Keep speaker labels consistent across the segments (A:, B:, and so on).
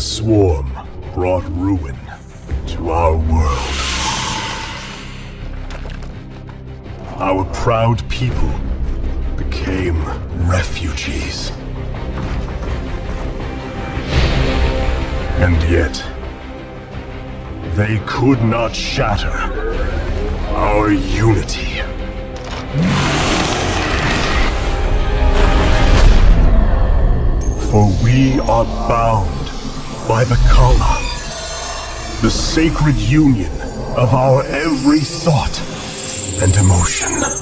A: The swarm brought ruin to our world. Our proud people became refugees. And yet, they could not shatter our unity. For we are bound by the Khala, the sacred union of our every thought and emotion.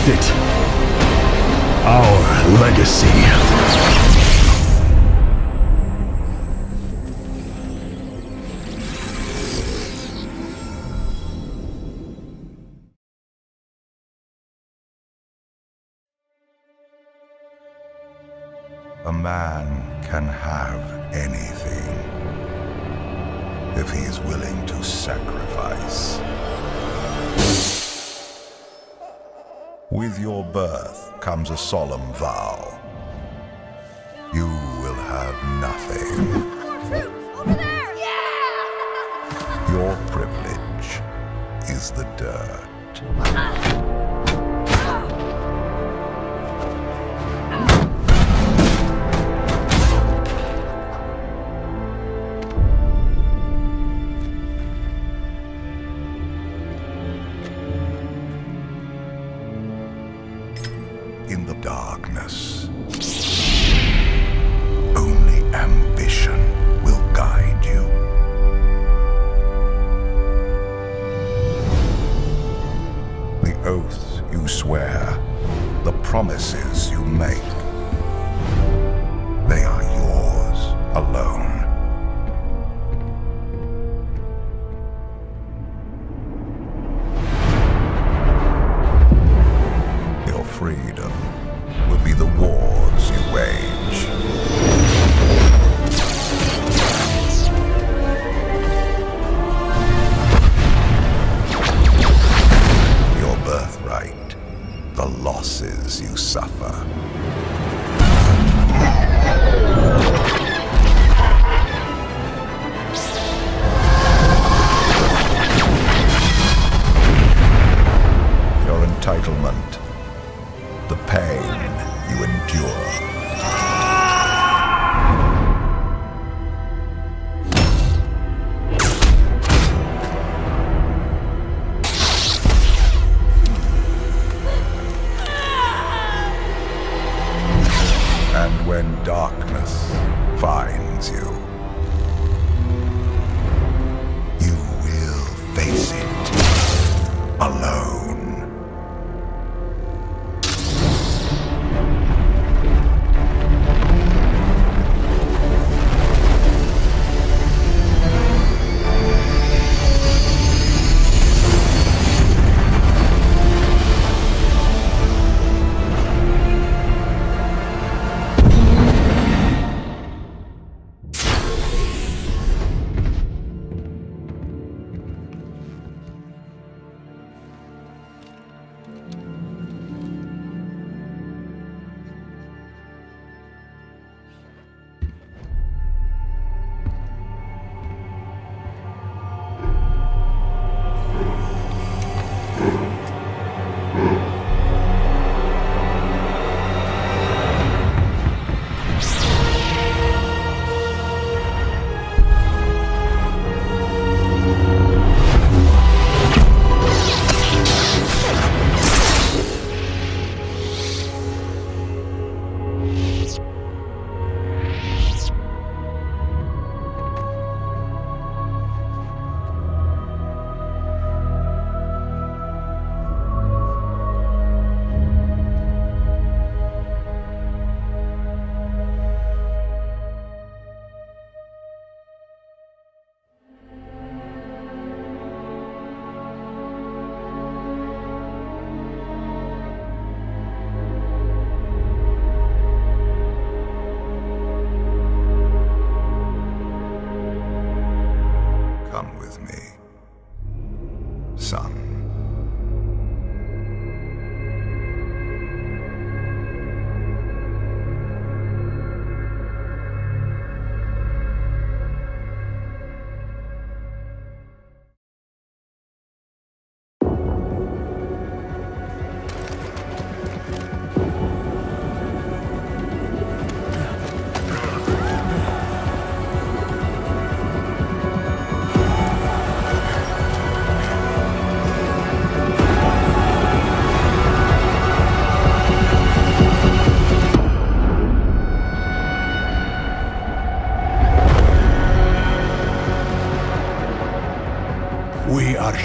A: With it, our legacy.
B: A man can have With your birth comes a solemn vow. You will have nothing.
C: Over there! Yeah!
B: Your privilege is the dirt. Ah. In the darkness. Only ambition will guide you. The oaths you swear, the promises you make, will be the wars you wage. Your birthright, the losses you suffer.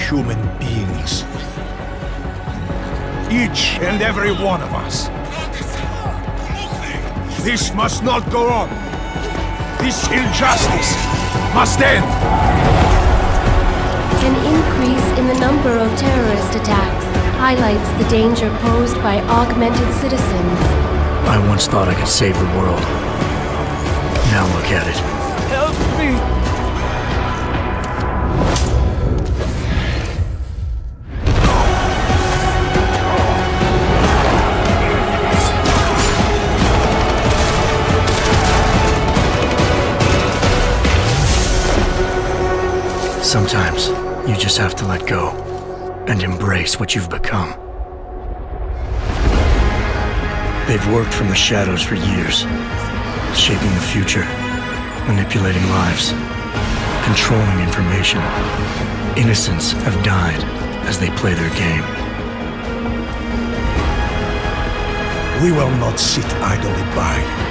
D: Human beings. Each and every one of us. This must not go on. This injustice must end.
E: An increase in the number of terrorist attacks highlights the danger posed by augmented citizens.
F: I once thought I could save the world. Now look at it.
D: Help me!
F: Sometimes you just have to let go and embrace what you've become. They've worked from the shadows for years, shaping the future, manipulating lives, controlling information. Innocents have died as they play their game.
D: We will not sit idly by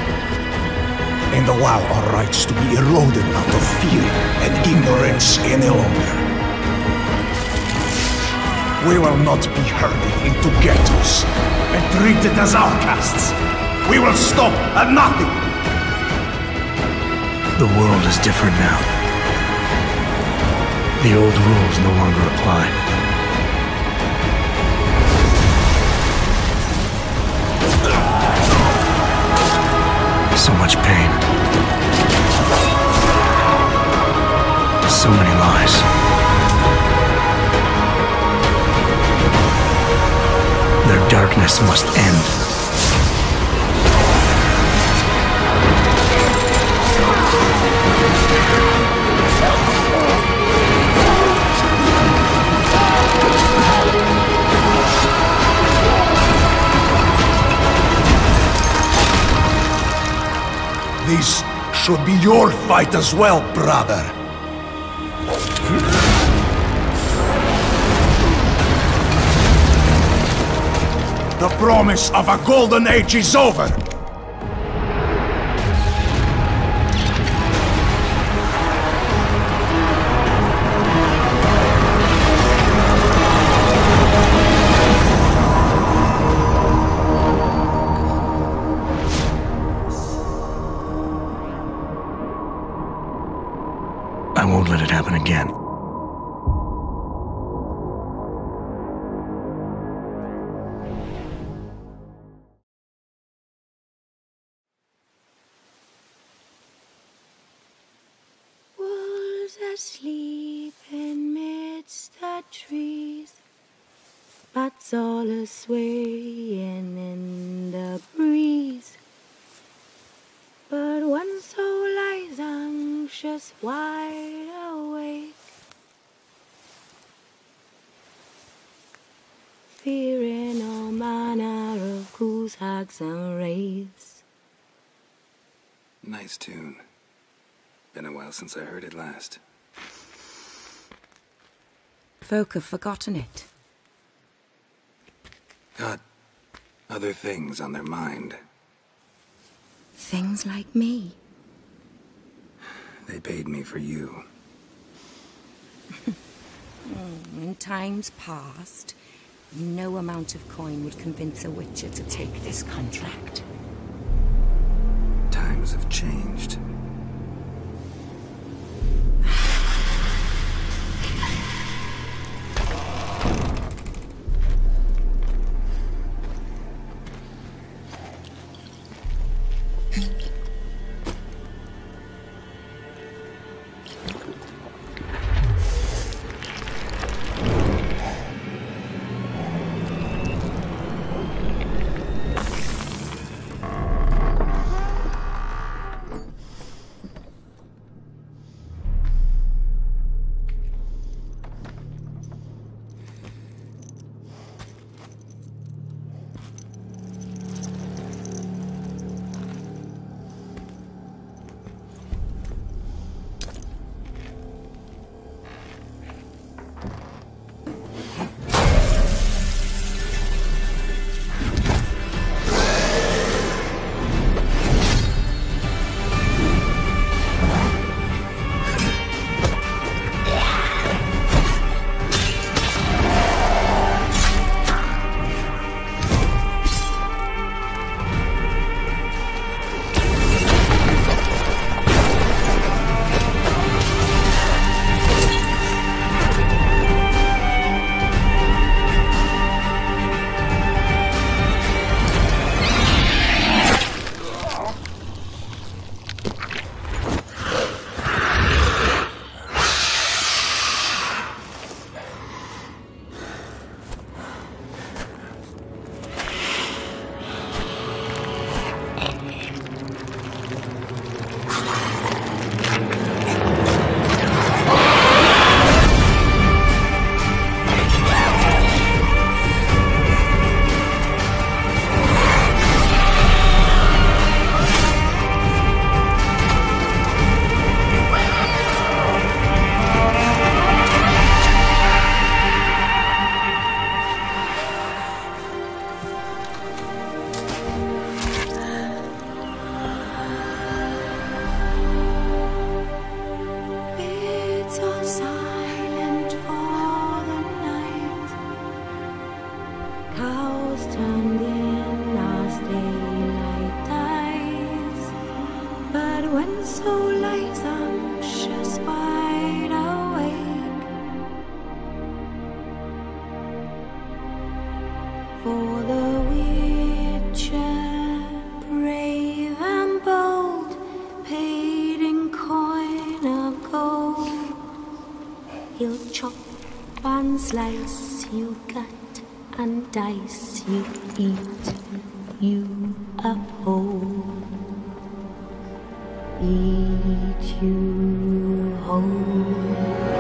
D: and allow our rights to be eroded out of fear and ignorance any longer. We will not be herded into ghettos and treated as outcasts. We will stop at nothing.
F: The world is different now. The old rules no longer apply. So much pain. So many lies. Their darkness must end.
D: This should be your fight as well, brother. The promise of a golden age is over. happen again.
G: Was asleep in midst the trees, bats all swaying in of ghouls, hags, and wraiths.
H: Nice tune. Been a while since I heard it last.
G: Folk have forgotten it.
H: Got other things on their mind.
G: Things like me.
H: They paid me for you.
G: In mm, times past, no amount of coin would convince a witcher to take this contract.
H: Times have changed.
G: Dice you, eat you up whole. Eat you whole.